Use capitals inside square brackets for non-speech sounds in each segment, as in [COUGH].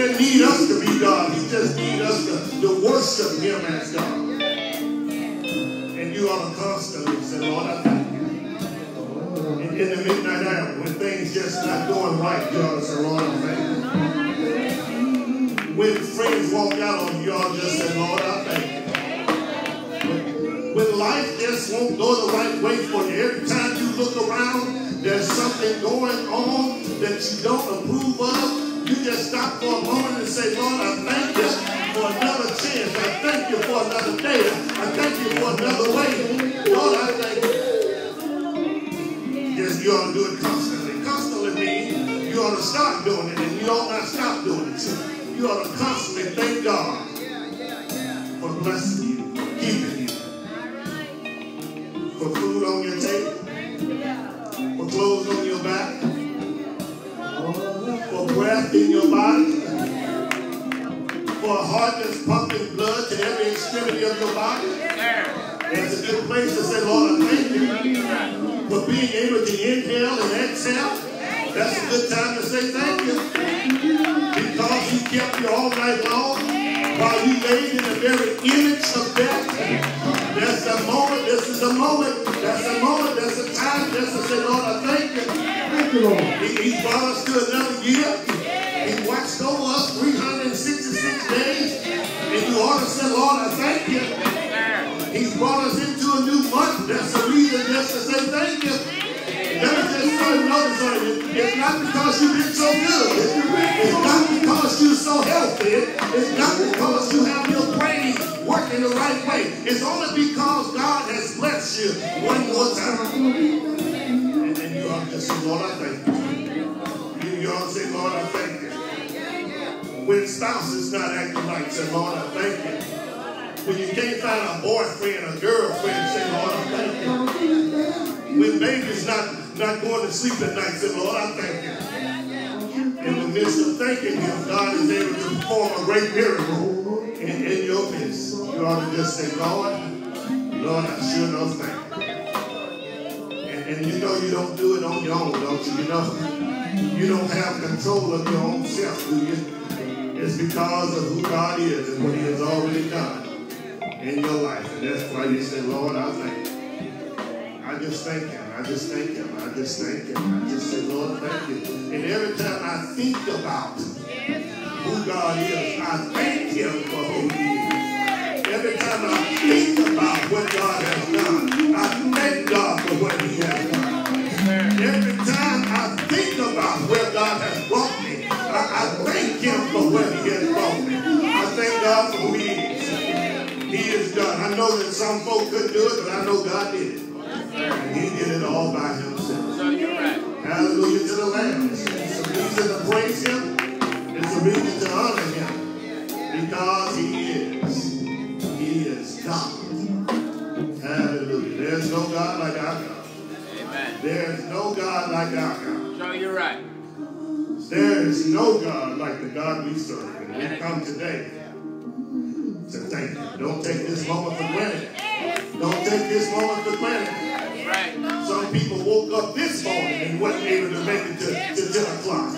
didn't need us to be God. He just needs us to, to worship Him as God. And you ought to constantly say, Lord, I thank you. In, the midnight hour, when things just not going right, you ought to say, Lord, I thank you. When friends walk out on you, to just say, Lord, I thank you. When life just won't go the right way for you, every time you look around, there's something going on that you don't approve of. You just stop for a moment and say, Lord, I thank you for another chance. I thank you for another day. I thank you for another way. Lord, I thank you. Yes, you ought to do it constantly. Constantly means you ought to start doing it and you ought not stop doing it. You ought to constantly thank God for blessing Good place to say, Lord, I thank you for being able to inhale and exhale. That's a good time to say thank you. Because he kept you all night long while you laid in the very image of death. That's the moment, this is the moment, that's the moment, that's the time just to say, Lord, I thank you. Thank you, Lord. He, he brought us to another year. He watched over us 366 days. And you ought to say, Lord, I thank you. Not because you've been so good. It's not because you're so healthy. It's not because you have your brain working the right way. It's only because God has blessed you one more time. And then you to just Lord, I thank you. You, ought say, Lord, I thank you. When spouse is not acting right, say, Lord, I thank you. When you can't find a boyfriend or girlfriend, say, Lord, I thank you. When baby's not, not going to sleep at night, say, Lord, I thank you. In the midst of thanking him, God is able to perform a great miracle in, in your midst. You ought to just say, Lord, Lord, I sure know thank you. And, and you know you don't do it on your own, don't you? You know you don't have control of your own self, do you? It's because of who God is and what he has already done in your life. And that's why you say, Lord, I thank you. I just thank him. I just thank him. I just thank him. I just say, Lord, thank you. And every time I think about who God is, I thank him for who he is. Every time I think about what God has done, I thank God for what he has done. Every time I think about where God has brought me, I, I thank him for where he has brought me. I thank God for who he is. He is God. I know that some folk couldn't do it, but I know God did it. And he did it all by himself. Hallelujah to the Lamb. It's, a reason to praise him. It's a reason to honor him. Because he is. He is God. Hallelujah. There's no God like our God. Amen. There's no God like our God. So you're right. There is no God like the God we serve. And we come today to thank him. Don't take this moment for granted. Don't take this moment for granted. Right. Some people woke up this morning and wasn't able to make it to, to 10 o'clock.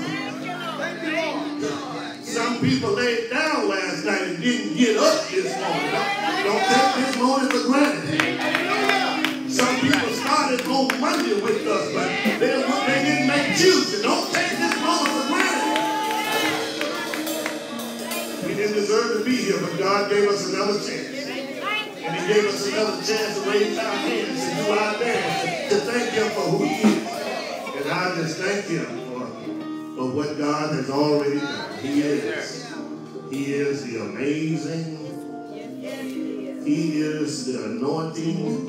Some people laid down last night and didn't get up this morning. Don't take this moment for granted. Some people started on Monday with us, but they, they didn't make Tuesday. Don't take this moment for granted. We didn't deserve to be here, but God gave us another chance. And he gave us another chance to raise our hands and do our dance to thank him for who he is. And I just thank him for, for what God has already done. He is. He is the amazing. He is the anointing.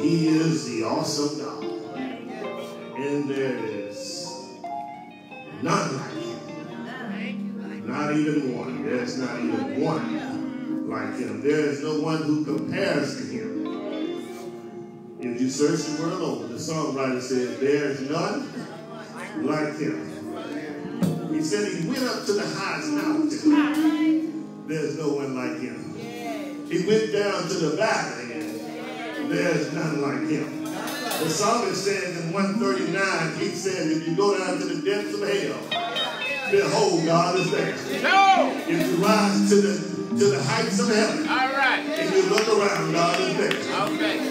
He is the awesome God. And there is not like him. Not even one. There's not even one like him. There is no one who compares to him. If you search the world over, the songwriter said, There is none like him. He said he went up to the highest mountain. There's no one like him. He went down to the valley there's none like him. The psalmist says in 139, he said, if you go down to the depths of hell, behold, God is there. No. If you rise to the to the heights of heaven All right. if you look around, God is there. Okay.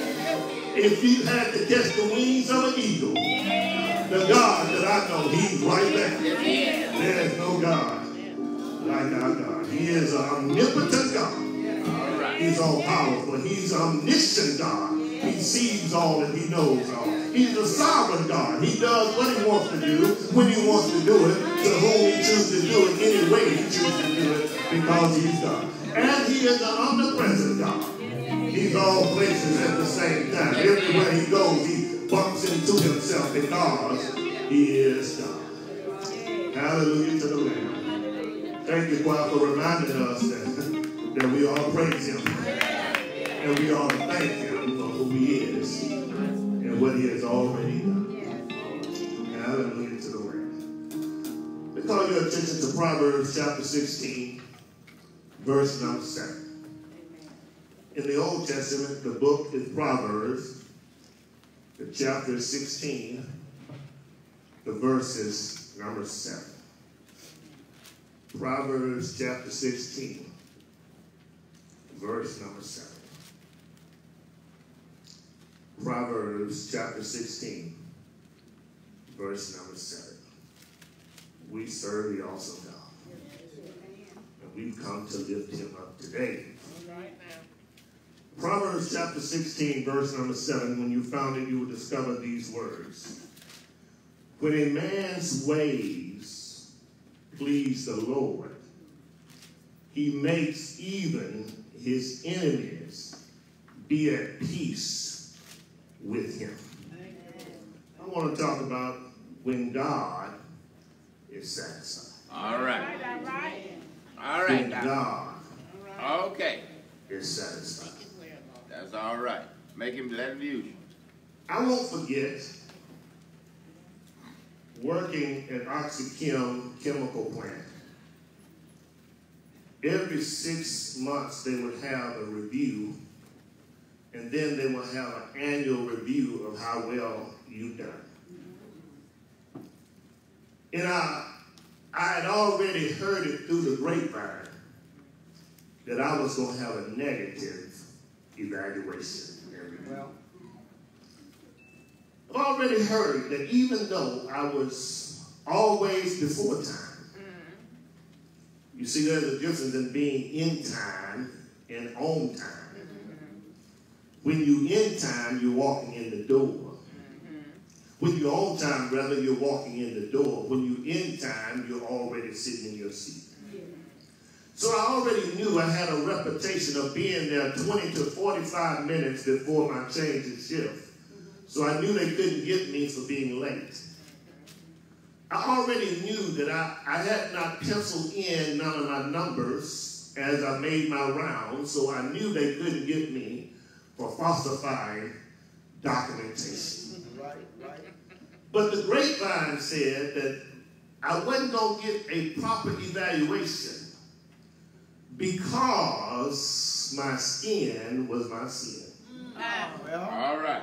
If you had to catch the wings of an eagle, the God that I know, He's right there. There is no God like our God. He is an omnipotent God. He's all powerful. He's omniscient God. He sees all and he knows all. He's a sovereign God. He does what he wants to do, when he wants to do it, to whom he chooses to do it, any way he chooses to do it, because he's God. And he is an omnipresent God. He's all places at the same time. Everywhere he goes, he bumps into himself because he is God. Hallelujah to the Lamb. Thank you, God, for reminding us that, that we all praise him. And we all thank him for who he is and what he has already done. Hallelujah to the Lamb. We call your attention to Proverbs chapter 16, verse number 7. In the Old Testament, the book is Proverbs, the chapter 16, the verses number 7. Proverbs chapter 16, verse number 7. Proverbs chapter 16, verse number 7. We serve the awesome God. And we've come to lift him up today. Proverbs chapter 16, verse number 7. When you found it, you will discover these words. When a man's ways please the Lord, he makes even his enemies be at peace with him. I want to talk about when God is satisfied. All right. All right. When Now. God Okay. is satisfied. That's all right. Make him let you. I won't forget working at OxyChem chemical plant. Every six months they would have a review, and then they would have an annual review of how well you've done. And I, I had already heard it through the grapevine that I was going to have a negative evaluation every year. I've already heard that even though I was always before time, mm-hmm. you see, there's a difference in being in time and on time. Mm-hmm. When you're in time, you're walking in the door. Mm-hmm. When you're on time, rather, you're walking in the door. When you're in time, you're already sitting in your seat. So I already knew I had a reputation of being there 20 to 45 minutes before my change of shift. So I knew they couldn't get me for being late. I already knew that I, I had not penciled in none of my numbers as I made my rounds, so I knew they couldn't get me for falsifying documentation. Right, right. But the grapevine said that I wasn't going to get a proper evaluation because my skin was my sin. Mm. Ah, All right.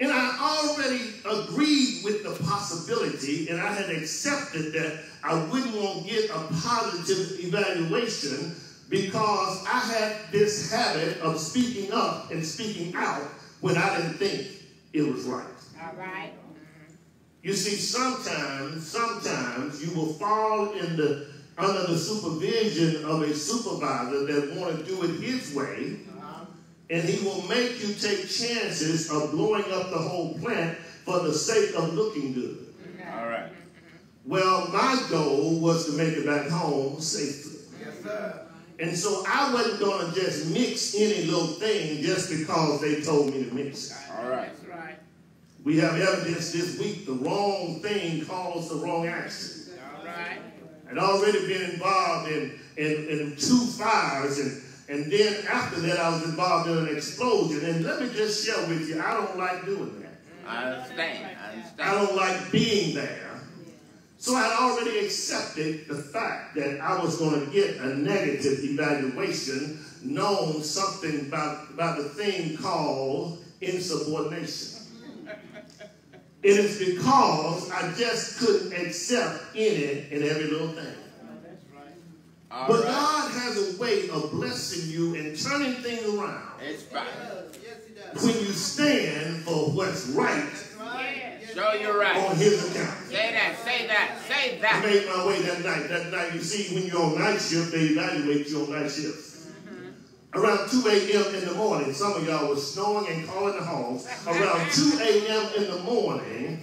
And I already agreed with the possibility, and I had accepted that I wouldn't want to get a positive evaluation because I had this habit of speaking up and speaking out when I didn't think it was right. All right. Mm-hmm. You see, sometimes, sometimes you will fall in the under the supervision of a supervisor that want to do it his way, uh-huh. and he will make you take chances of blowing up the whole plant for the sake of looking good. All right. Well, my goal was to make it back home safely. And so I wasn't going to just mix any little thing just because they told me to mix it. All right. That's right. We have evidence this week the wrong thing caused the wrong action. I'd already been involved in, in, in two fires, and, and then after that, I was involved in an explosion. And let me just share with you, I don't like doing that. I understand. I I don't like being there. So I'd already accepted the fact that I was going to get a negative evaluation, known something about, about the thing called insubordination. It is because I just couldn't accept any and every little thing. All But right. God has a way of blessing you and turning things around It's fine. when you stand for what's right Yes. Show you're right. on His account. Say that. Say that. Say that. I made my way that night. That night, you see, when you're on night shift, they evaluate you on night shifts. Around 2 a.m. in the morning, some of y'all was snowing and calling the homes. Around 2 a.m. in the morning,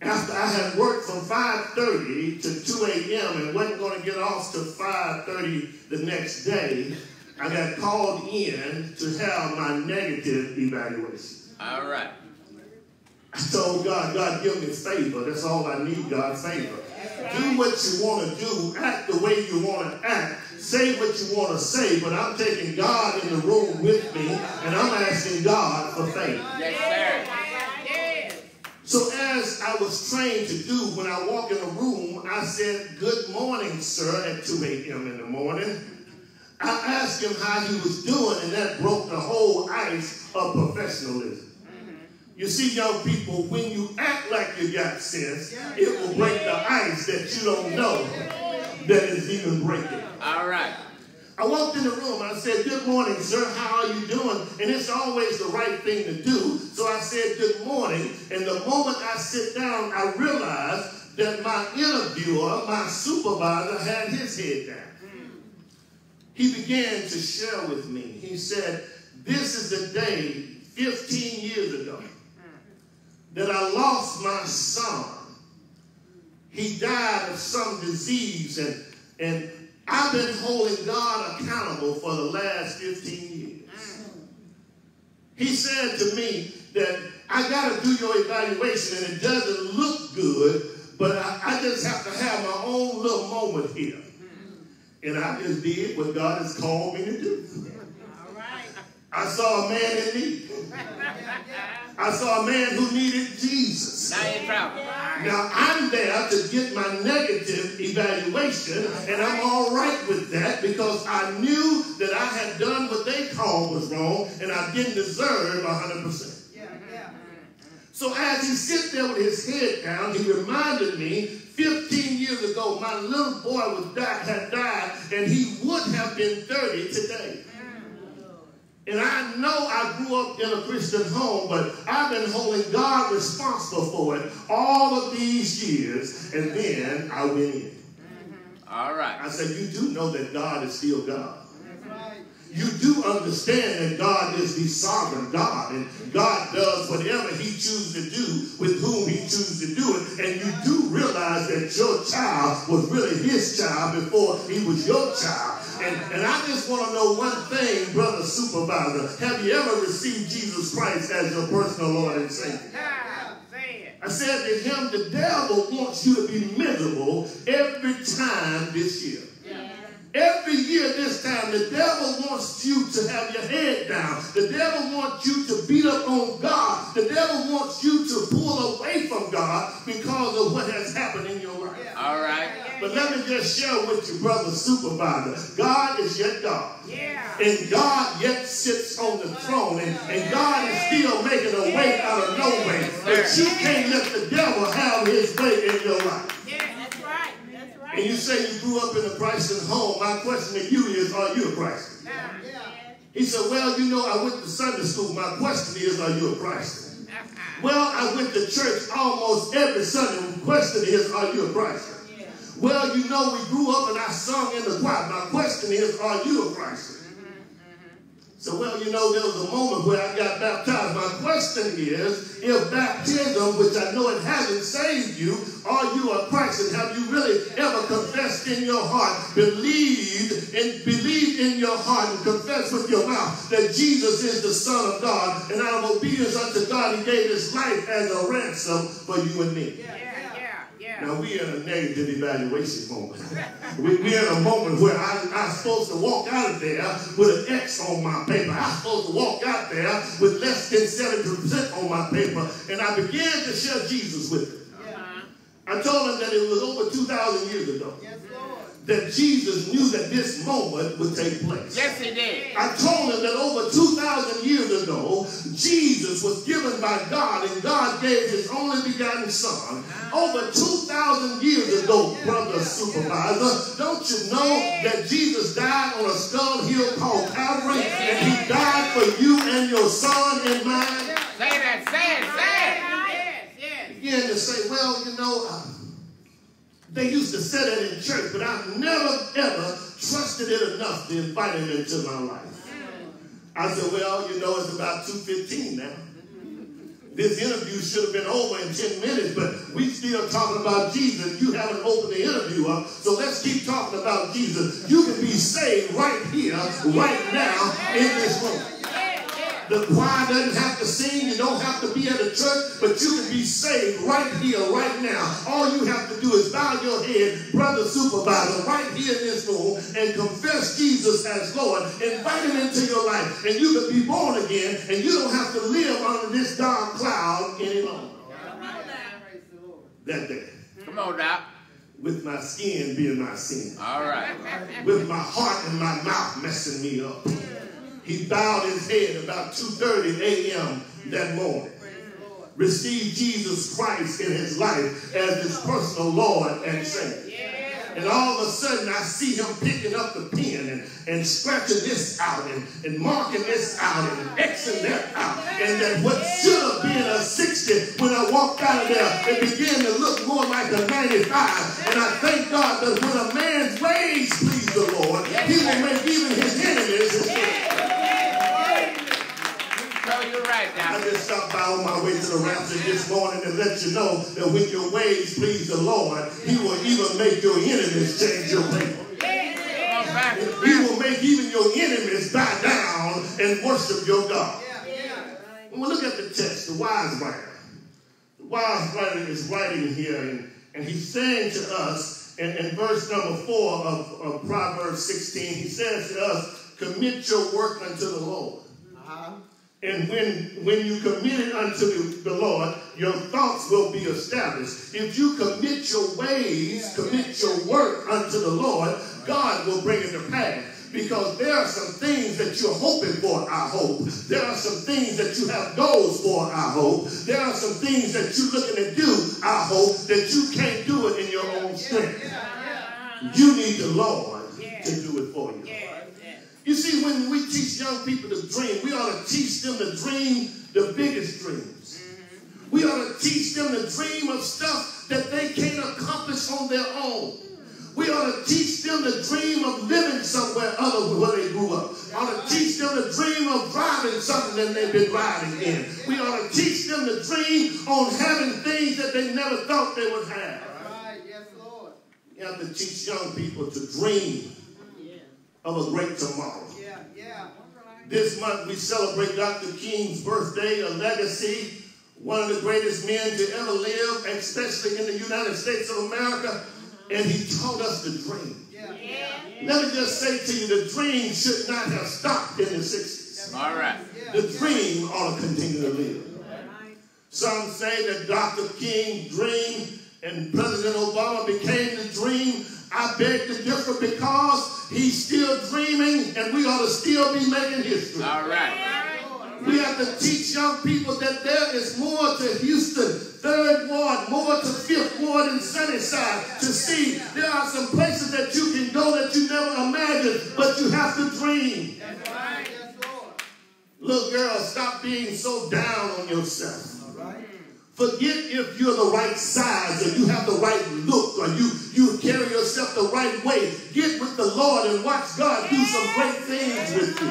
after I had worked from 5.30 to 2 a.m. and wasn't going to get off till 5.30 the next day, I got called in to have my negative evaluation. All right. I told God, God, give me favor. That's all I need, God, favor. Do what you want to do. Act the way you want to act. Say what you want to say. But I'm taking God in the room with me, and I'm asking God for faith. Yes, sir. So as I was trained to do when I walk in a room, I said, good morning, sir, at 2 a.m. in the morning. I asked him how he was doing, and that broke the whole ice of professionalism. Mm-hmm. You see, young people, when you act like you got sense, it will break the ice that you don't know that is even breaking. All right. I walked in the room. I said, Good morning, sir. How are you doing? And it's always the right thing to do. So I said, Good morning. And the moment I sit down, I realized that my interviewer, my supervisor, had his head down. He began to share with me. He said, This is the day 15 years ago that I lost my son. He died of some disease, and, and I've been holding God accountable for the last 15 years. He said to me that I got to do your evaluation, and it doesn't look good, but I, I just have to have my own little moment here. And I just did what God has called me to do. I saw a man in need. I saw a man who needed Jesus. Now traveling. Now I'm there to get my negative evaluation, and I'm all right with that because I knew that I had done what they called was wrong, and I didn't deserve 100%. So as he sit there with his head down, he reminded me 15 years ago, my little boy was died, had died, and he would have been 30 today. And I know I grew up in a Christian home, but I've been holding God responsible for it all of these years. And then I went in. Mm-hmm. All right. I said, You do know that God is still God. You do understand that God is the sovereign God, and God does whatever He chooses to do with whom He chooses to do it. And you do realize that your child was really His child before He was your child. And, and I just want to know one thing, brother supervisor. Have you ever received Jesus Christ as your personal Lord and Savior? Say it. I said to him, the devil wants you to be miserable every time this year. Every year this time, the devil wants you to have your head down. The devil wants you to beat up on God. The devil wants you to pull away from God because of what has happened in your life. All right. But let me just share with you, brother supervisor. God is yet God. Yeah. And God yet sits on the throne. And, and God is still making a way out of no way. But you can't let the devil have his way in your life. Yeah, that's right. That's right. And you say you grew up in a Christian home. My question to you is, are you a Christian? Nah. He said, well, you know, I went to Sunday school. My question is, are you a Christian? [LAUGHS] Well, I went to church almost every Sunday. The question is, are you a Christian? Well, you know, we grew up and I sung in the choir. My question is, are you a Christian? So, well, you know, there was a moment where I got baptized. My question is, if baptism, which I know it hasn't saved you, are you a Christ? And have you really ever confessed in your heart, believed and believed in your heart and confessed with your mouth that Jesus is the Son of God, and out of obedience unto God, he gave his life as a ransom for you and me. Yeah, yeah. Now we're in a negative evaluation moment. [LAUGHS] we, we're in a moment where I, I'm supposed to walk out of there with an X on my paper. I'm supposed to walk out there with less than 70% on my paper. And I began to share Jesus with them. Uh-huh. I told them that it was over 2,000 years ago Yes. That Jesus knew that this moment would take place. Yes, he did. I told him that over 2,000 years ago, Jesus was given by God and God gave his only begotten son. Over 2,000 years ago, brother supervisor, don't you know that Jesus died on a skull hill called Calvary and he died for you and your son and mine? Say that. Say it. Say it. Yes, yes. Begin to say, well, you know, uh, they used to say that in church, but I've never ever trusted it enough to invite him into my life. I said, well, you know, it's about 2.15 now. This interview should have been over in 10 minutes, but we still talking about Jesus. You haven't opened the interview up, so let's keep talking about Jesus. You can be saved right here, right now, in this room. The choir doesn't have to sing. You don't have to be at a church, but you can be saved right here, right now. All you have to do is bow your head, brother supervisor, right here in this room, and confess Jesus as Lord. Invite him into your life, and you can be born again, and you don't have to live under this dark cloud any longer. That day, Come on, Doc. with my skin being my sin, All right. with my heart and my mouth messing me up. He bowed his head about 2.30 a.m. that morning. Received Jesus Christ in his life as his personal Lord and Savior. And all of a sudden, I see him picking up the pen and, and scratching this out and, and marking this out and Xing that out. And that what should have been a 60 when I walked out of there, it began to look more like a 95. And I thank God that when a man's ways please the Lord, he will make even his enemies his friends. So you're right, I Doc. just stopped by on my way to the rapture this morning to let you know that when your ways please the Lord, he will even make your enemies change your way. Come on back. He will make even your enemies bow down and worship your God. When we look at the text, the wise writer, the wise writer is writing here, and, and he's saying to us in, in verse number four of, of Proverbs 16, he says to us, commit your work unto the Lord. Uh-huh. And when, when you commit it unto the, the Lord, your thoughts will be established. If you commit your ways, commit your work unto the Lord, God will bring it to pass. Because there are some things that you're hoping for, I hope. There are some things that you have goals for, I hope. There are some things that you're looking to do, I hope, that you can't do it in your own strength. You need the Lord to do it for you. You see, when we teach young people to dream, we ought to teach them to dream the biggest dreams. We ought to teach them to dream of stuff that they can't accomplish on their own. We ought to teach them to dream of living somewhere other than where they grew up. We ought to teach them to dream of driving something that they've been riding in. We ought to teach them to dream on having things that they never thought they would have. Right, yes, Lord. You have to teach young people to dream of a great tomorrow. Yeah, yeah. This month we celebrate Dr. King's birthday, a legacy, one of the greatest men to ever live, especially in the United States of America. And he taught us to dream. Yeah, yeah. Let me just say to you, the dream should not have stopped in the 60s. All right. The dream ought to continue to live. Some say that Dr. King dreamed and President Obama became the dream, I beg to differ because he's still dreaming and we ought to still be making history. All right. We have to teach young people that there is more to Houston, Third Ward, more to Fifth Ward and Sunnyside to see there are some places that you can go that you never imagined, but you have to dream. That's right. Little girl, stop being so down on yourself. Forget if you're the right size or you have the right look or you, you carry yourself the right way. Get with the Lord and watch God do some great things with you.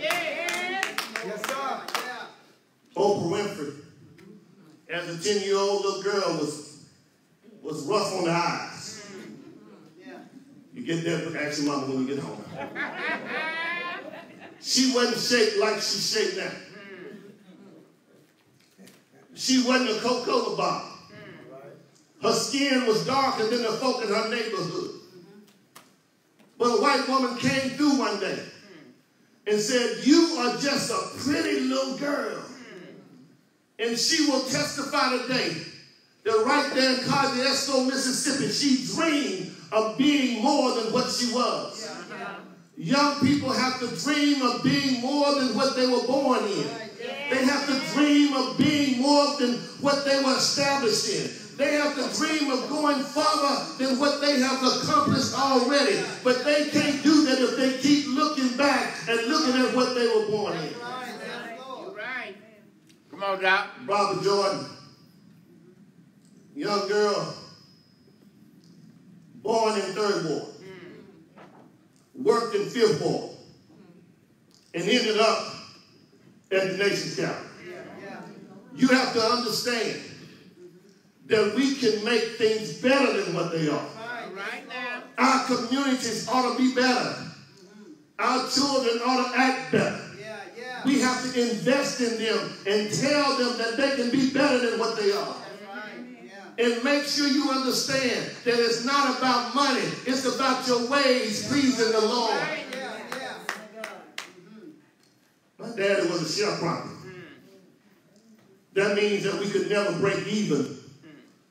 Yes, sir. Yeah. Oprah Winfrey, as a 10 year old little girl, was, was rough on the eyes. Yeah. You get there, ask your mama when you get home. She wasn't shaped like she's shaped now. She wasn't a Coca-Cola bottle. Her skin was darker than the folk in her neighborhood. But a white woman came through one day and said, You are just a pretty little girl. And she will testify today that right there in Cosmopolitan, Mississippi, she dreamed of being more than what she was. Young people have to dream of being more than what they were born in. They have to dream of being more than what they were established in. They have to dream of going farther than what they have accomplished already. But they can't do that if they keep looking back and looking at what they were born in. Right. Yes, You Lord. right. Come on, Doc. Barbara Jordan, young girl, born in Third Ward, hmm. worked in Fifth Ward, and ended up at the nation's capital. You have to understand that we can make things better than what they are. Right. Right now. Our communities ought to be better. Our children ought to act better. Yeah. Yeah. We have to invest in them and tell them that they can be better than what they are. Right. Yeah. And make sure you understand that it's not about money. It's about your ways pleasing the Lord. Yeah. Yeah. My daddy was a sharecropper. That means that we could never break even.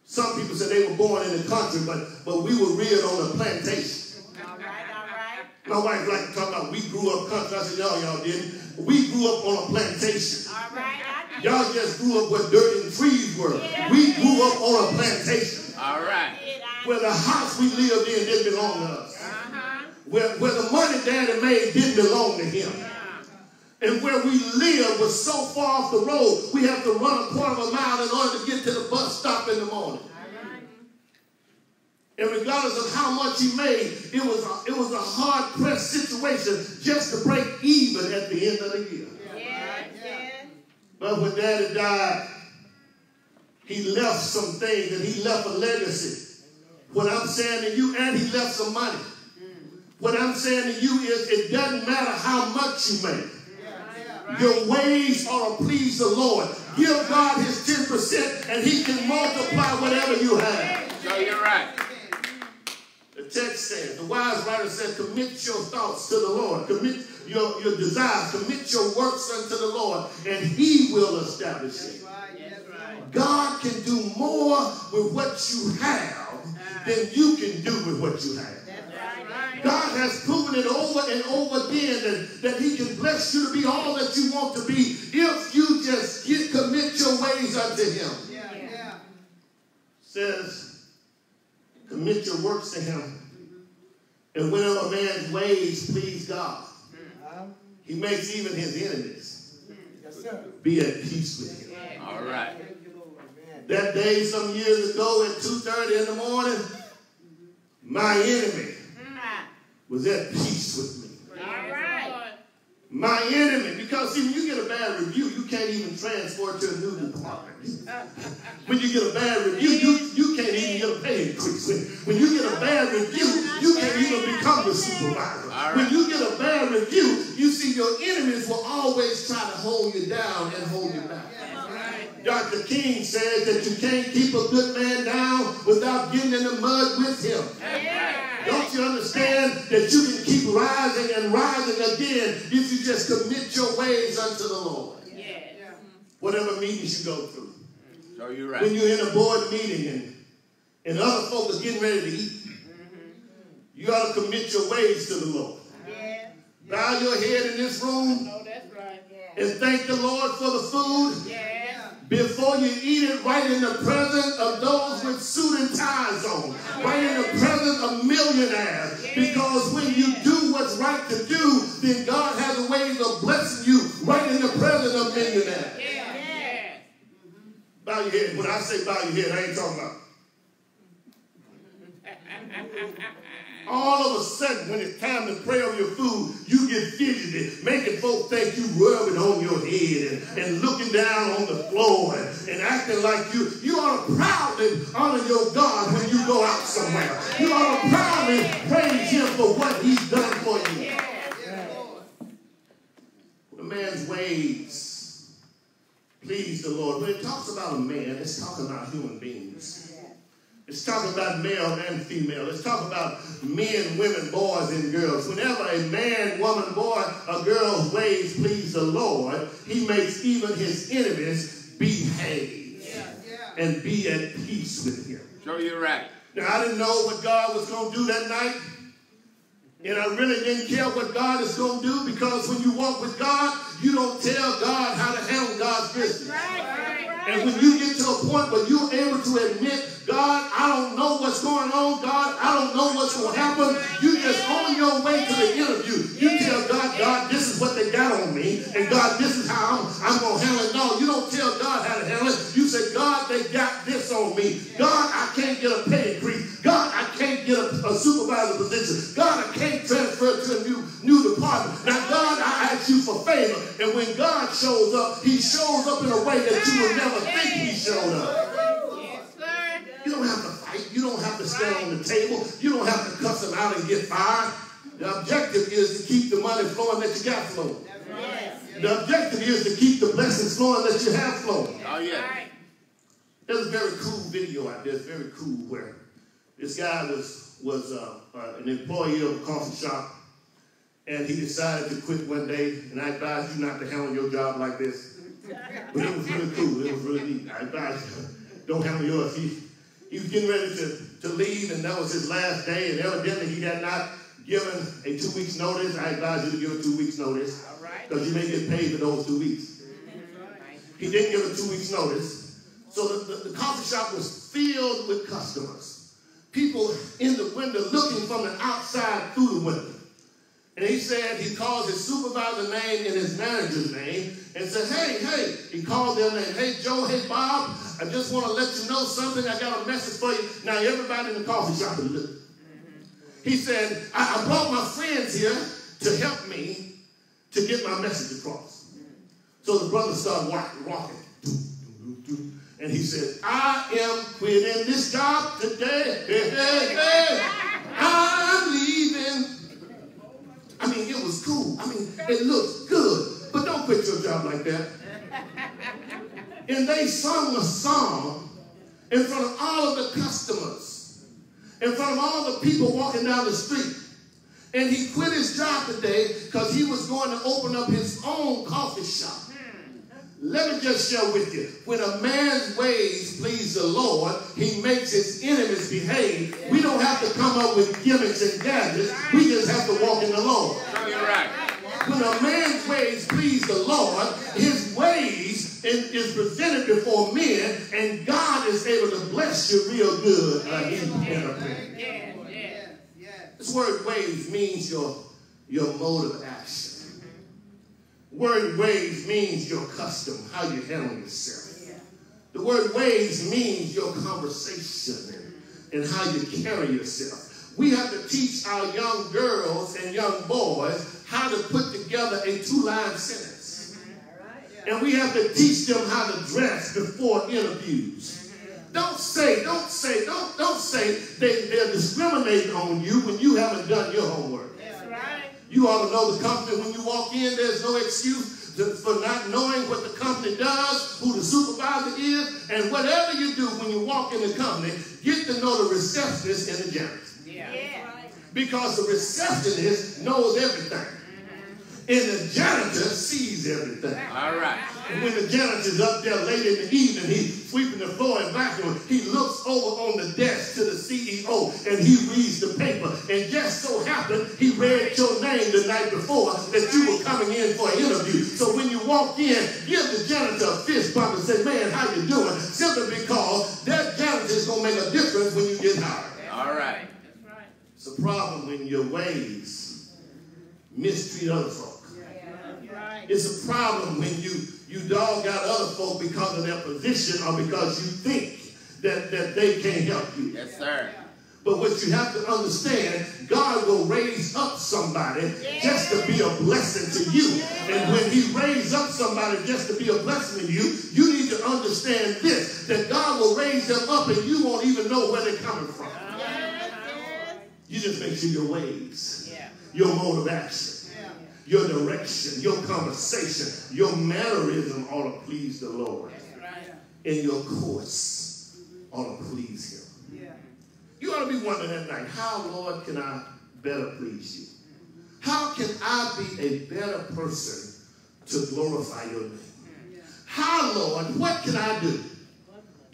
Some people said they were born in the country, but, but we were reared on a plantation. All right, all right. My wife like to talk about we grew up country. I said, y'all, y'all didn't. We grew up on a plantation. All right, Y'all just grew up where dirt and trees were. We grew up on a plantation. All right. did. Where the house we lived in didn't belong to us. Uh-huh. Where, where the money daddy made didn't belong to him. And where we live was so far off the road, we have to run a quarter of a mile in order to get to the bus stop in the morning. And regardless of how much he made, it was a, it was a hard pressed situation just to break even at the end of the year. Yes, yes. But when daddy died, he left some things and he left a legacy. What I'm saying to you, and he left some money. Mm. What I'm saying to you is it doesn't matter how much you make. Your ways are to please the Lord. Give God his 10% and he can multiply whatever you have. So you're right. The text says, the wise writer said, commit your thoughts to the Lord. Commit your, your desires. Commit your works unto the Lord and he will establish it. God can do more with what you have than you can do with what you have. God has proven it over and over again that, that he can bless you to be all that you want to be if you just get, commit your ways unto him. Says, commit your works to him. And whenever a man's ways please God, he makes even his enemies be at peace with him. All right. That day some years ago at 2.30 in the morning, my enemy was at peace with me. All right. My enemy, because see, when you get a bad review, you can't even transfer to a new department. When you get a bad review, you, you can't even get a pay increase. When, when you get a bad review, you can't even become the supervisor. right. When you get a bad review, you see your enemies will always try to hold you down and hold you back. Dr. King says that you can't keep a good man down without getting in the mud with him. Don't you understand that you can keep rising and rising again if you just commit your ways unto the Lord? Whatever meetings you go through. So you're When you're in a board meeting and and other folks are getting ready to eat, mm-hmm. you ought to commit your ways to the Lord. Yes. Bow your head in this room No, that's right. and thank the Lord for the food. Yes. Before you eat it, right in the presence of those with suit and ties on, right in the presence of millionaires. Because when you do what's right to do, then God has a way of blessing you right in the presence of millionaires. Bow your head. When I say bow your head, I ain't talking about. [LAUGHS] All of a sudden, when it's time to pray over your food, you get fidgety, making folks think you rubbing on your head and, and looking down on the floor and, and acting like you. You ought to proudly honor your God when you go out somewhere. You ought to proudly praise Him for what He's done for you. The man's ways please the Lord. When it talks about a man, it's talking about human beings. It's talking about male and female. It's talking about men, women, boys, and girls. Whenever a man, woman, boy, a girl's ways please the Lord, he makes even his enemies behave Yeah. and be at peace with him. So you're right. Now, I didn't know what God was going to do that night. And I really didn't care what God is going to do because when you walk with God, you don't tell God how to handle God's business. And when you get to a point where you're able to admit, God, I don't know what's going on, God, I don't know what's going to happen, you just on your way to the interview. You tell God, God, this is what they got on me, and God, this is how I'm, I'm going to handle it. No, you don't tell God how to handle it. You say, God, they got this on me. God, I can't get a pay increase. God, I can't get a, a supervisor position. God, I can't transfer to a new, new department. Now, God, I ask you for favor. And when God shows up, he shows up in a way that you would never think he showed up. You don't have to fight. You don't have to stand on the table. You don't have to cuss them out and get fired. The objective is to keep the money flowing that you got flowing. The objective is to keep the blessings flowing that you have flowing. Oh, yeah. There's a very cool video out there. It's very cool where this guy was was uh, uh, an employee of a coffee shop, and he decided to quit one day. And I advise you not to handle your job like this. But it was really cool. It was really neat. I advise you don't handle yours. He he was getting ready to, to leave, and that was his last day. And evidently, he had not given a two weeks notice. I advise you to give a two weeks notice because you may get paid for those two weeks. He didn't give a two weeks notice. So the, the, the coffee shop was filled with customers. People in the window looking from the outside through the window. And he said he called his supervisor name and his manager's name and said, hey, hey. He called their name. Hey, Joe, hey, Bob, I just want to let you know something. I got a message for you. Now, everybody in the coffee shop is looking. He said, I, I brought my friends here to help me to get my message across. So the brother started walking, walking. And he said, I am quitting this job today. I'm leaving. I mean, it was cool. I mean, it looked good. But don't quit your job like that. And they sung a song in front of all of the customers, in front of all the people walking down the street. And he quit his job today because he was going to open up his own coffee shop. Let me just share with you. When a man's ways please the Lord, he makes his enemies behave. We don't have to come up with gimmicks and gadgets. We just have to walk in the Lord. You're right. When a man's ways please the Lord, his ways is, is presented before men, and God is able to bless you real good. Uh, yes. This word ways means your, your mode of action. Word ways means your custom, how you handle yourself. The word ways means your conversation and, and how you carry yourself. We have to teach our young girls and young boys how to put together a two-line sentence. And we have to teach them how to dress before interviews. Don't say, don't say, don't, don't say they, they're discriminating on you when you haven't done your homework. That's right. You ought to know the company when you walk in. There's no excuse to, for not knowing what the company does, who the supervisor is, and whatever you do when you walk in the company, get to know the receptionist and the janitor. Yeah. Because the receptionist knows everything. Mm-hmm. And the janitor sees everything. All right. And when the janitor's up there late in the evening, he's sweeping the floor and vacuuming. He looks over on the desk to the CEO and he reads the paper. And just so happened, he read your name the night before that you were coming in for an interview. So when you walk in, give the janitor a fist bump and say, man, how you doing? Simply because that janitor is going to make a difference when you get hired. All right. That's right. It's a problem when your ways mistreat other folk. That's right. It's a problem when you you dog out other folk because of their position or because you think that, that they can't help you. Yes, sir. But what you have to understand, God will raise up somebody just to be a blessing to you. And when he raises up somebody just to be a blessing to you, you need to understand this, that God will raise them up and you won't even know where they're coming from. Yes, yes. You just make sure your ways, Yeah. your mode of action, your direction, your conversation, your mannerism ought to please the Lord. And your course ought to please him. You ought to be wondering at night, how, Lord, can I better please you? How can I be a better person to glorify your name? How, Lord, what can I do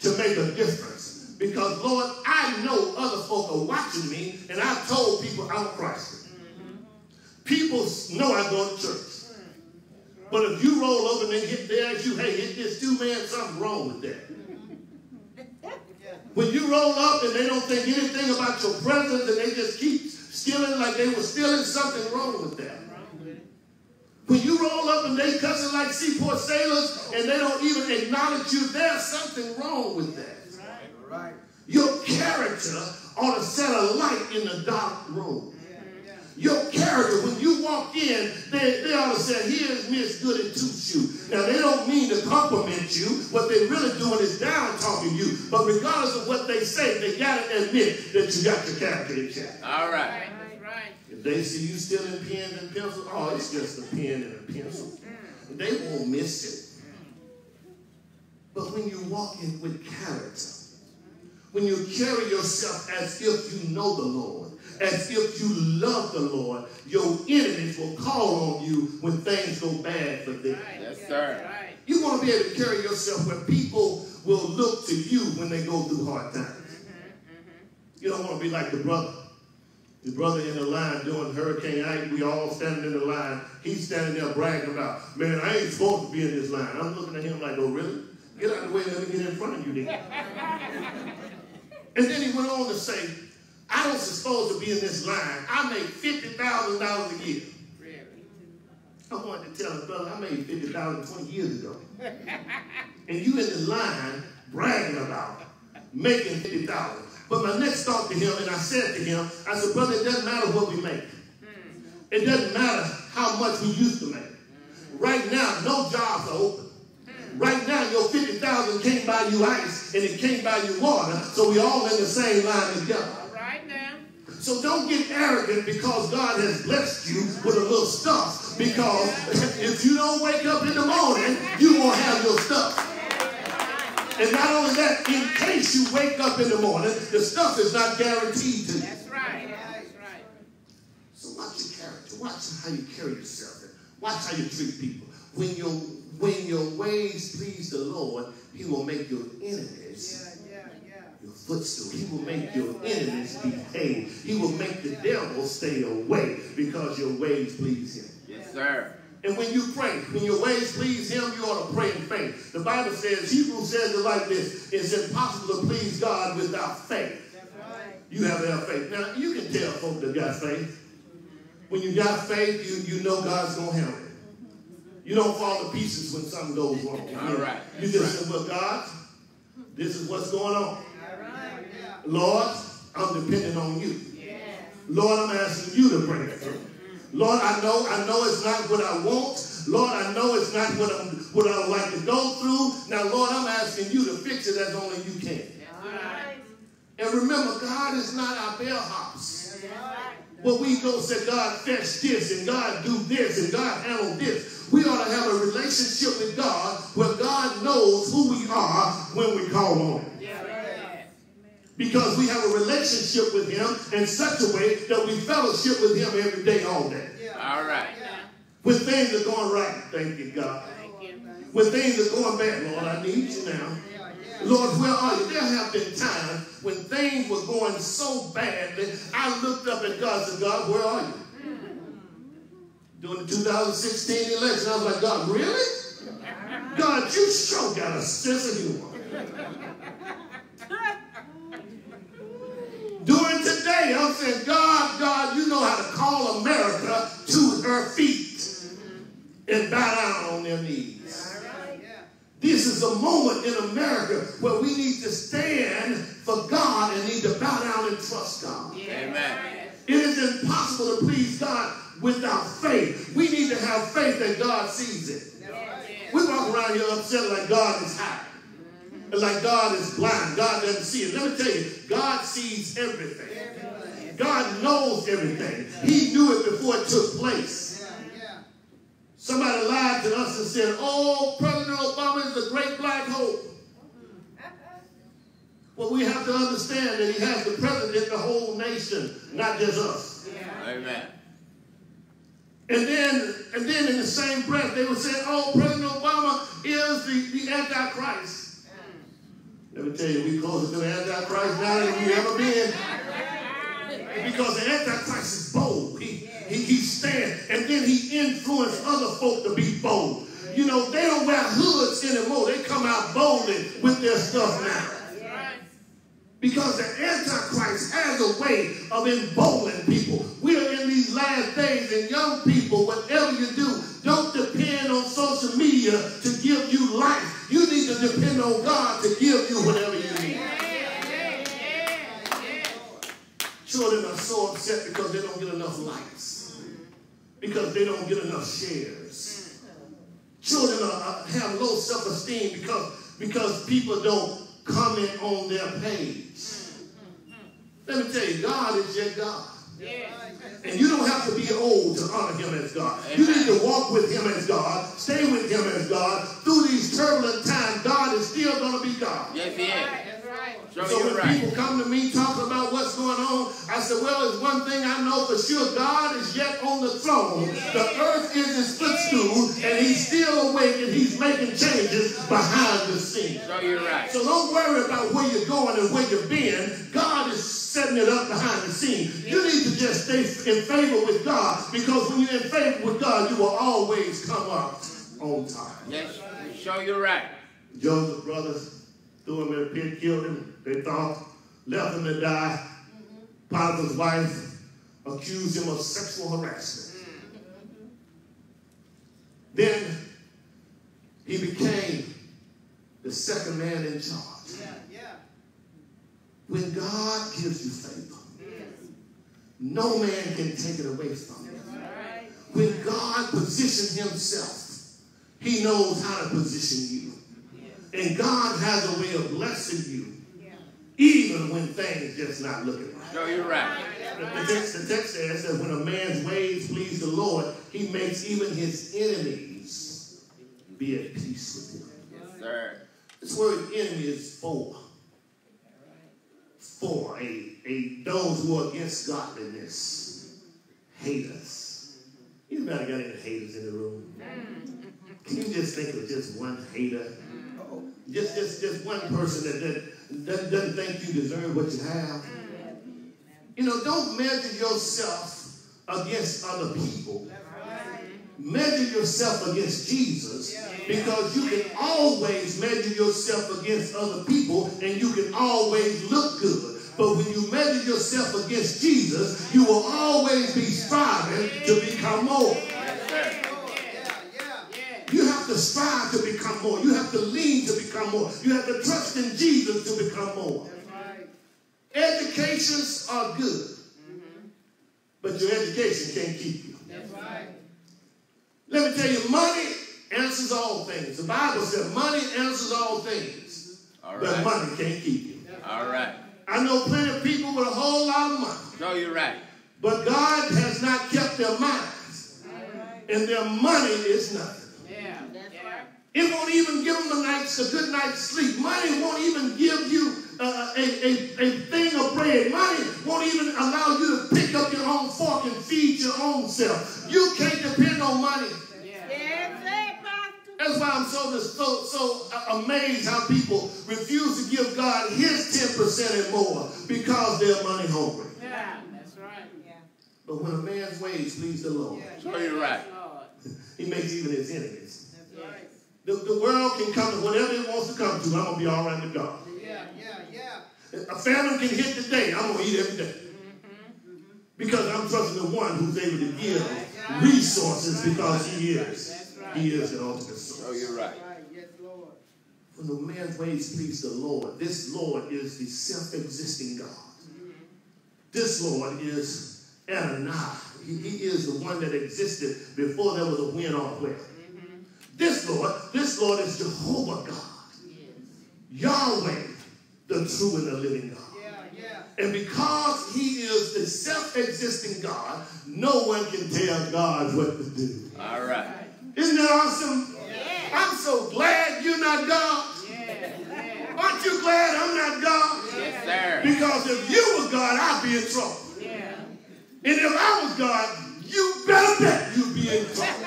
to make a difference? Because, Lord, I know other folk are watching me, and I've told people I'm Christ. People know I go to church. But if you roll over and they hit, they ask you, hey, hit this too, man, something wrong with that. When you roll up and they don't think anything about your presence and they just keep stealing like they were stealing, something wrong with that. When you roll up and they cussing like seaport sailors and they don't even acknowledge you, there's something wrong with that. Your character ought to set a light in the dark room. Your character, when you walk in, they, they ought to say, here's Miss Good Goody Two Shoe. Now, they don't mean to compliment you. What they're really doing is down talking you. But regardless of what they say, they got to admit that you got your character in check. All right. If they see you stealing pens and pencils, oh, it's just a pen and a pencil. Mm. They won't miss it. But when you walk in with character, when you carry yourself as if you know the Lord, as if you love the Lord, your enemies will call on you when things go bad for them. Yes, sir. Right. You want to be able to carry yourself where people will look to you when they go through hard times. Mm-hmm, mm-hmm. You don't want to be like the brother. The brother in the line doing Hurricane Ike, we all standing in the line. He's standing there bragging about, man, I ain't supposed to be in this line. I'm looking at him like, oh, really? Get out of the way, let me get in front of you then. [LAUGHS] and then he went on to say, I was supposed to be in this line. I made $50,000 a year. Really. I wanted to tell him, brother I made 50000 20 years ago. [LAUGHS] and you in the line bragging about making 50000 But my next thought to him, and I said to him, I said, brother, it doesn't matter what we make. It doesn't matter how much we used to make. Right now, no jobs are open. Right now, your 50000 can't buy you ice, and it can't buy you water, so we all in the same line together. All right now. So don't get arrogant because God has blessed you with a little stuff. Because if you don't wake up in the morning, you won't have your stuff. And not only that, in case you wake up in the morning, the stuff is not guaranteed to you. That's right. That's right. So watch your character. Watch how you carry yourself. And watch how you treat people. When your when your ways please the Lord, He will make your enemies Yeah, yeah. your footstool. He will make your enemies behave. He will make the devil stay away because your ways please him. Yes, sir. And when you pray, when your ways please him, you ought to pray in faith. The Bible says, Hebrews says it like this, it's impossible to please God without faith. That's right. You have to have faith. Now, you can tell folk that got faith. When you got faith, you, you know God's going to handle it. You don't fall to pieces when something goes wrong. [LAUGHS] All right. You just say, well, God, this is what's going on. All right. Yeah. Lord, I'm depending on you. Lord, I'm asking you to bring it through. Lord, I know, I know it's not what I want. Lord, I know it's not what I'm what I would like to go through. Now, Lord, I'm asking you to fix it as only you can. All right. And remember, God is not our bellhops. But we go say, God, fetch this, and God do this, and God handle this. We ought to have a relationship with God where God knows who we are when we call on Him. Because we have a relationship with him in such a way that we fellowship with him every day, all day. Yeah. All right. Yeah. When things are going right, thank you, God. Thank you. When things are going bad, Lord, I need you now. Lord, where are you? There have been times when things were going so bad that I looked up at God and said, God, where are you? During the 2016 election, I was like, God, really? God, you sure got a sense of humor. During today, I'm saying, God, God, you know how to call America to her feet and bow down on their knees. This is a moment in America where we need to stand for God and need to bow down and trust God. Amen. It is impossible to please God without faith. We need to have faith that God sees it. We walk around here upset like God is high. Like God is blind. God doesn't see it. Let me tell you, God sees everything. God knows everything. He knew it before it took place. Somebody lied to us and said, oh, President Obama is a great black hope. Well, we have to understand that he has the president, the whole nation, not just us. Amen. And then, and then in the same breath, they would say, oh, President Obama is the, the Antichrist. Mm. Let me tell you, we closer to the Antichrist now than we ever been. Because the Antichrist is bold. He, he, he stands, and then he influenced other folk to be bold. You know, they don't wear hoods anymore. They come out boldly with their stuff now. Because the Antichrist has a way of emboldening people. We are in these last days, and young people, whatever you do, don't depend on social media to give you life. You need to depend on God to give you whatever you need. Children are so upset because they don't get enough likes, because they don't get enough shares. Children are, have low self-esteem because, because people don't comment on their page. Let me tell you, God is your God. And you don't have to be old to honor him as God. You need to walk with him as God, stay with him as God. Through these turbulent times, God is still going to be God. Yes, he is. So when right. people come to me talking about what's going on, I said, well, there's one thing I know for sure. God is yet on the throne. The earth is his footstool, and he's still awake, and he's making changes behind the scenes. Show you're right. So don't worry about where you're going and where you've been. God is setting it up behind the scenes. You need to just stay in favor with God because when you're in favor with God, you will always come up on time. Yes, show you're right. Joseph brothers threw him in a pit, killed him. They thought, left him to die. Potiphar's wife accused him of sexual harassment. Mm-hmm. Then he became the second man in charge. When God gives you favor, no man can take it away from you. When God positions himself, he knows how to position you. And God has a way of blessing you, even when things just not looking right. No, you're right. The text, the text says that when a man's ways please the Lord, he makes even his enemies be at peace with him. Yes, sir. This word enemy is for. For a, a those who are against godliness. Haters. Anybody got any haters in the room? Can you just think of just one hater? Mm. Just just just one person that, that doesn't, doesn't think you deserve what you have. You know, don't measure yourself against other people. Measure yourself against Jesus because you can always measure yourself against other people and you can always look good. But when you measure yourself against Jesus, you will always be striving to become more. To strive to become more. You have to lean to become more. You have to trust in Jesus to become more. Right. Educations are good, but your education can't keep you. Right. Let me tell you, money answers all things. The Bible says money answers all things, All but money can't keep you. All right. I know plenty of people with a whole lot of money, Show you're right. but God has not kept their minds, and their money is nothing. Yeah. Yeah. It won't even give them a night's a good night's sleep. Money won't even give you uh, a, a, a thing of bread. Money won't even allow you to pick up your own fork and feed your own self. You can't depend on money. Yeah. Yes, hey, Pastor. That's why I'm so so so uh, amazed how people refuse to give God His ten percent and more because they're money hungry. Yeah. That's right. Yeah. But when a man's ways please the Lord, Show you right. He makes even His enemies. That's right. The, the world can come to whatever it wants to come to. I'm gonna be all right with God. Yeah, yeah, yeah. A famine can hit today. I'm gonna eat every day. Mm-hmm. Because I'm trusting the one who's able to give resources because he is. He is the ultimate Show source. Oh, you're Right, yes, Lord. When the man's ways please the Lord, this Lord is the self-existing God. Mm-hmm. This Lord is Adonai. He, he is the one that existed before there was a wind or a whale. This Lord, this Lord is Jehovah God. Yahweh, the true and the living God. Yeah, yeah. And because he is the self-existing God, no one can tell God what to do. All right. Isn't that awesome? I'm so glad you're not God. Yeah. Yeah. Aren't you glad I'm not God? Yes, sir. Because if you were God, I'd be in trouble. Yeah. And if I was God, you better bet you'd be in trouble.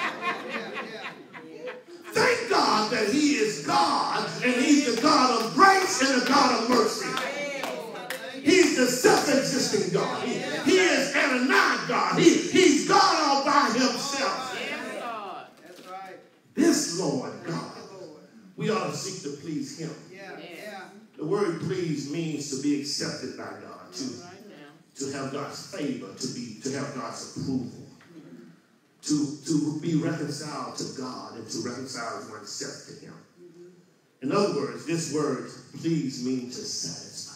That He is God and He's the God of grace and the God of mercy. He's the self-existing God. He, he is Adonai God. He, he's God all by himself. This Lord God, we ought to seek to please Him. The word please means to be accepted by God, to, to have God's favor, to be to have God's approval, to, to be reconciled to God and to reconcile oneself to Him. Mm-hmm. In other words, this word please means to satisfy.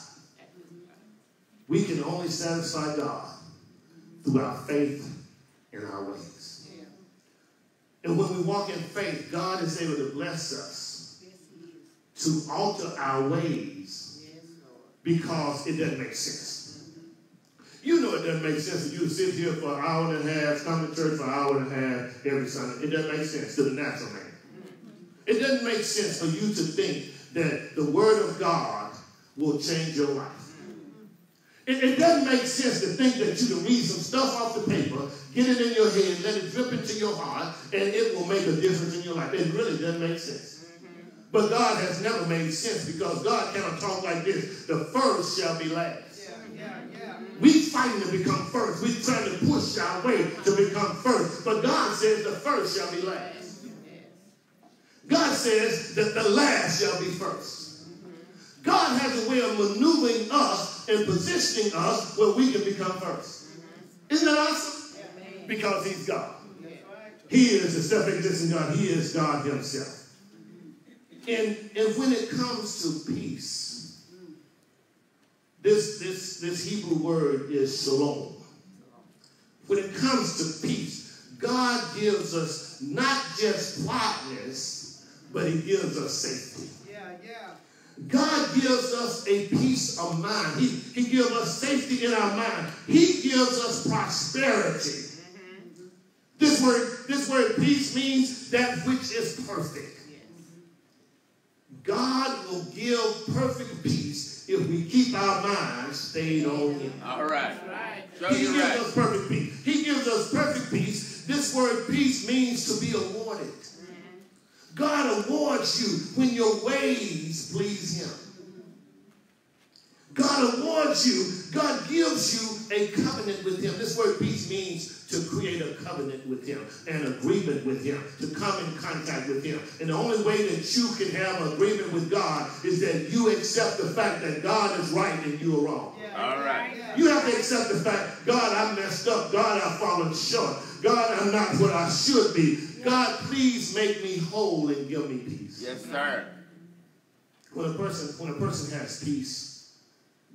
We can only satisfy God through our faith in our ways. And when we walk in faith, God is able to bless us Yes, He is. to alter our ways because it doesn't make sense. You know it doesn't make sense for you to sit here for an hour and a half, come to church for an hour and a half every Sunday. It doesn't make sense to the natural man. It doesn't make sense for you to think that the Word of God will change your life. It, it doesn't make sense to think that you can read some stuff off the paper, get it in your head, let it drip into your heart, and it will make a difference in your life. It really doesn't make sense. But God has never made sense because God cannot talk like this. The first shall be last. We fighting to become first. We trying to push our way to become first. But God says the first shall be last. God says that the last shall be first. God has a way of maneuvering us and positioning us where we can become first. Isn't that awesome? Because He's God. He is the self-existing God. He is God Himself. And, and when it comes to peace, this, this, this Hebrew word is shalom. When it comes to peace, God gives us not just quietness, but He gives us safety. Yeah, yeah. God gives us a peace of mind. He, he gives us safety in our mind. He gives us prosperity. Mm-hmm. This word, this word peace means that which is perfect. Yes. God will give perfect peace if we keep our minds stayed on Him. All right. Right. He gives right. us perfect peace. He gives us perfect peace. This word peace means to be awarded. God awards you when your ways please Him. God awards you. God gives you a covenant with Him. This word peace means to create a covenant with Him, an agreement with Him, to come in contact with Him. And the only way that you can have an agreement with God is that you accept the fact that God is right and you are wrong. Yeah. All right. Yeah. You have to accept the fact, God, I messed up. God, I've fallen short. God, I'm not what I should be. God, please make me whole and give me peace. Yes, sir. When a person, when a person has peace,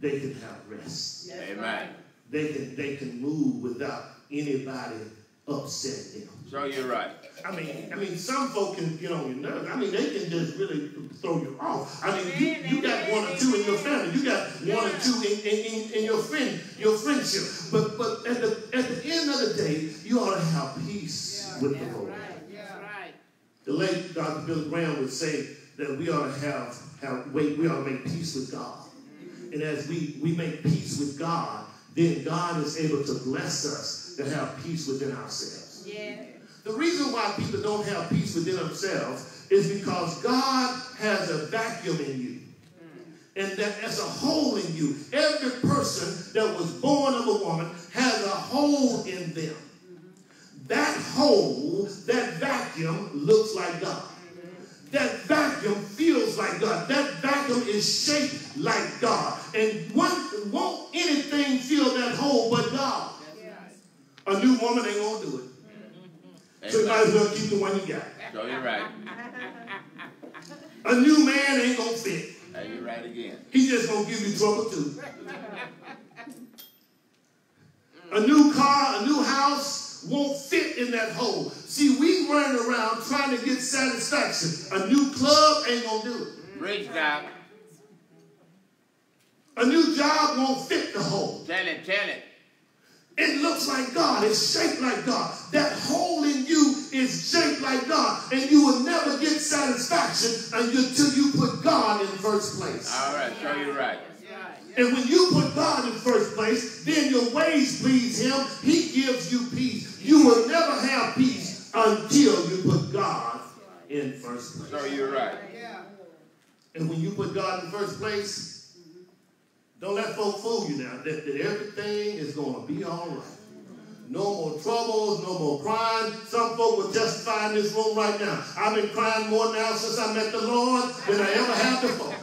they can have rest. That's Amen. right. They can they can move without anybody upset them. So you're right. I mean, I mean, some folk can get on your nerves. I mean, they can just really throw you off. I mean, you, you got one or two in your family. You got one or two in, in, in, in your friend, your friendship. But but at the at the end of the day, you ought to have peace Yeah, with the Lord. right. That's right. The late Dr. Bill Graham would say that we ought to have have wait, we ought to make peace with God. and as we, we make peace with God, then God is able to bless us to have peace within ourselves. Yeah. The reason why people don't have peace within themselves is because God has a vacuum in you. Mm. And that as a hole in you, every person that was born of a woman has a hole in them. Mm-hmm. That hole, that vacuum looks like God. Mm-hmm. That vacuum feels like God. That vacuum is shaped like God. And one, won't anything fill that hole but God? A new woman ain't gonna do it. Mm-hmm. So you might as well keep the one you got. So you're right. A new man ain't gonna fit. Are you right again? He just gonna give you trouble too. Mm. A new car, a new house won't fit in that hole. See, we run around trying to get satisfaction. A new club ain't gonna do it. Preach God. A new job won't fit the hole. Tell it, tell it. It looks like God. It's shaped like God. That hole in you is shaped like God. And you will never get satisfaction until you put God in first place. All right, so you're right. And when you put God in first place, then your ways please Him. He gives you peace. You will never have peace until you put God in first place. So you're right. And when you put God in first place, don't let folk fool you now that, that everything is going to be all right. No more troubles, no more crying. Some folk will testify in this room right now. I've been crying more now since I met the Lord than I ever have before.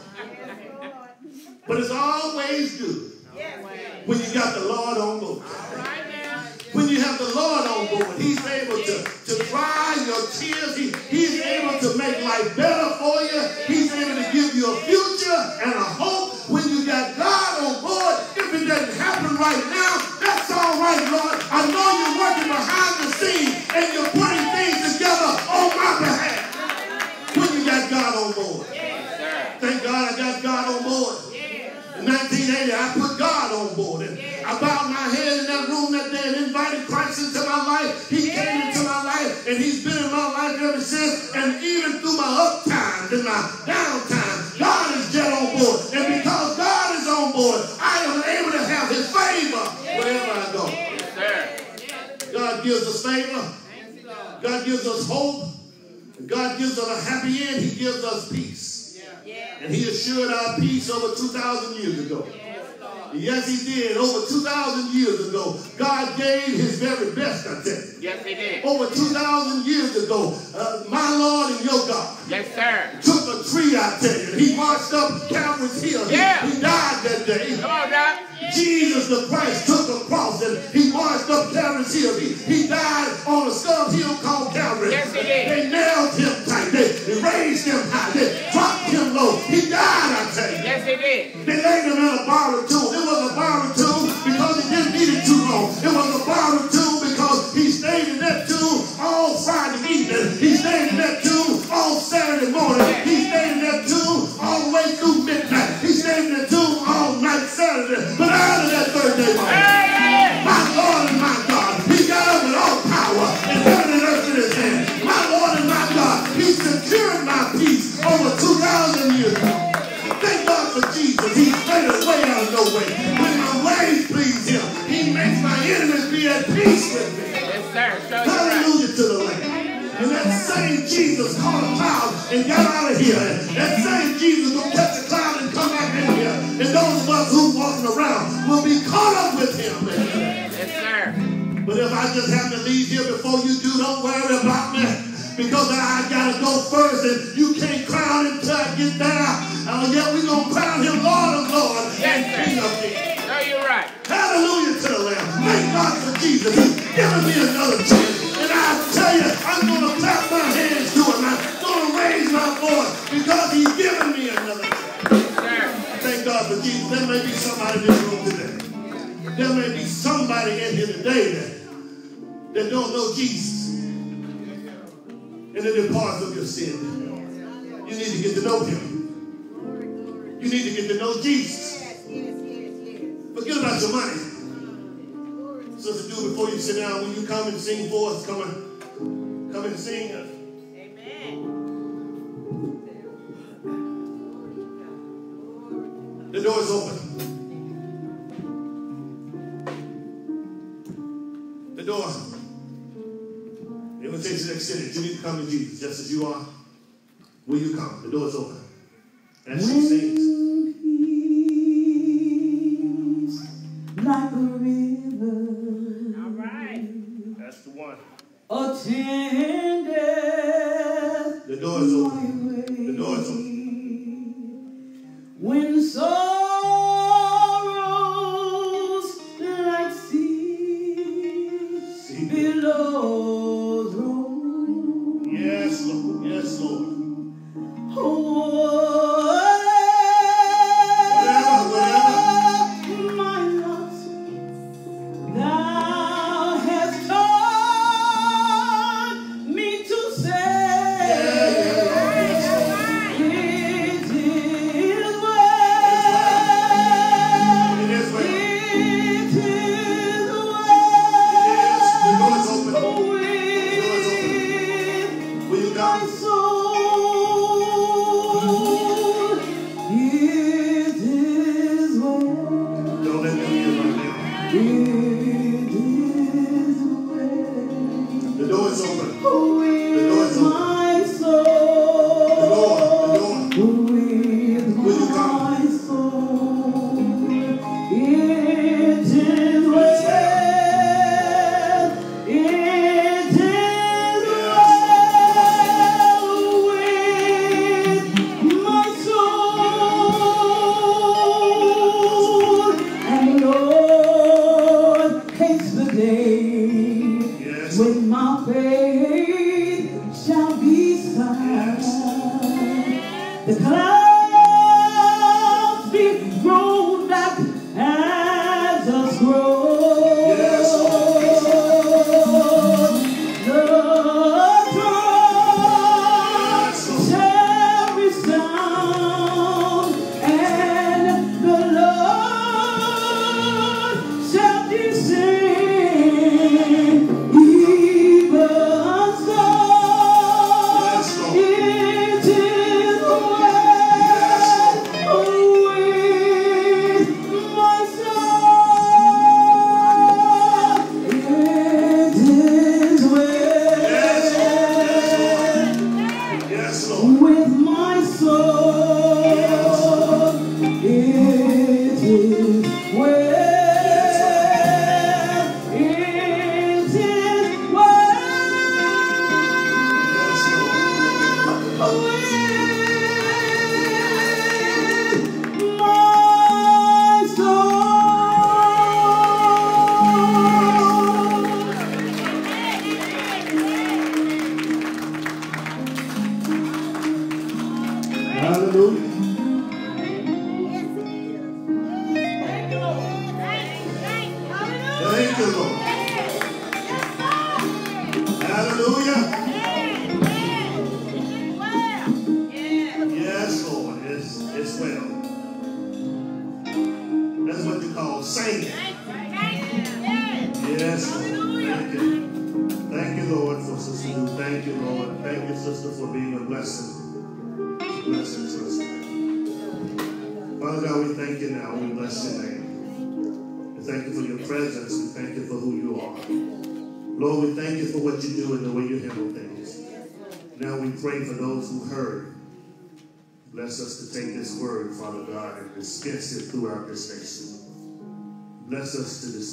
But it's always good when you got the Lord on board. When you have the Lord on board, He's able to, to dry your tears. He, he's able to make life better right now, that's all right, Lord. I know you're working behind the scenes and you're putting things together on my behalf. When you got God on board. Thank God I got God on board. In 1980, I put God on board. And I bowed my head in that room that day and invited Christ into my life. He came into my life and he's been in my life ever since. And even through my up times and my down times, God is yet on board. And because God is on board, I am able to have his favor wherever I go. Yes. God gives us favor. God gives us hope. God gives us a happy end. He gives us peace. Yeah. And he assured our peace over 2,000 years ago. Yes, he did. Over 2,000 years ago, God gave his very best, I tell you. Yes, he did. Over 2,000 years ago, uh, my Lord and your God Yes, sir. took a tree, I tell you. He marched up Calvary's hill. He- Yeah. He, died that day. Come on, Doc. Jesus the Christ took a cross and he marched up Calvary's hill. He, he died on a stub hill called Calvary. Yes, he did. They nailed him they raised him high. They dropped him low. He died, I tell you. Yes, he did. They laid him in a borrowed tomb. It was a borrowed tomb because he didn't need it too long. It was a borrowed tomb because he stayed in that tomb all Friday evening. He stayed in that tomb all Saturday morning. He stayed in that tomb all the way through midnight. He stayed in that tomb all night Saturday. Jesus. He made a way out of no way. When my ways please him, he makes my enemies be at peace with me. Yes, sir. So you're right. Hallelujah to the Lamb. And that same Jesus caught a cloud and got out of here. That same Jesus will catch a cloud and come back in here. And those of us who walking around will be caught up with him. Yes, sir. But if I just have to leave here before you do, don't worry about me. Because I gotta go first and you can't crown him till I get there. Uh, yeah, we're gonna crown him Lord of Lords and Yes, King sir. of Kings. So you're right. Hallelujah to the Lamb. Thank God for Jesus. He's given me another chance. And I tell you, I'm going to clap my hands to him. I'm going to raise my voice because he's given me another chance. Yes. Thank God for Jesus. There may be somebody in this room today. There may be somebody in here today that, that don't know Jesus. And they're parts of your sin. You need to get to know him. You need to get to know Jesus. Forget about your money. So to do before you sit down. When you come and sing for us, come and come and sing. Amen. that you need to come to Jesus just as you are? Will you come? The door is open. And she she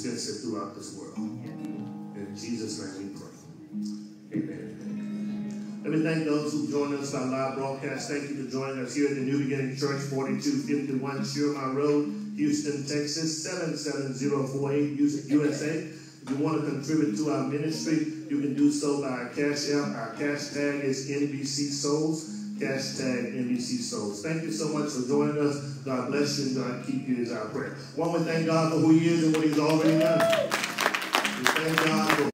extensive throughout this world. In Jesus' name we pray. Amen. Let me thank those who joined us on live broadcast. Thank you for joining us here at the New Beginning Church, 4251 Schurmier Road, Houston, Texas, 77048 USA. If you want to contribute to our ministry, you can do so by our Cash App. Our cash tag is NBC Souls. Hashtag NBC Souls. Thank you so much for joining us. God bless you and God keep you as our prayer. One, we thank God for who He is and what He's already done. We thank God for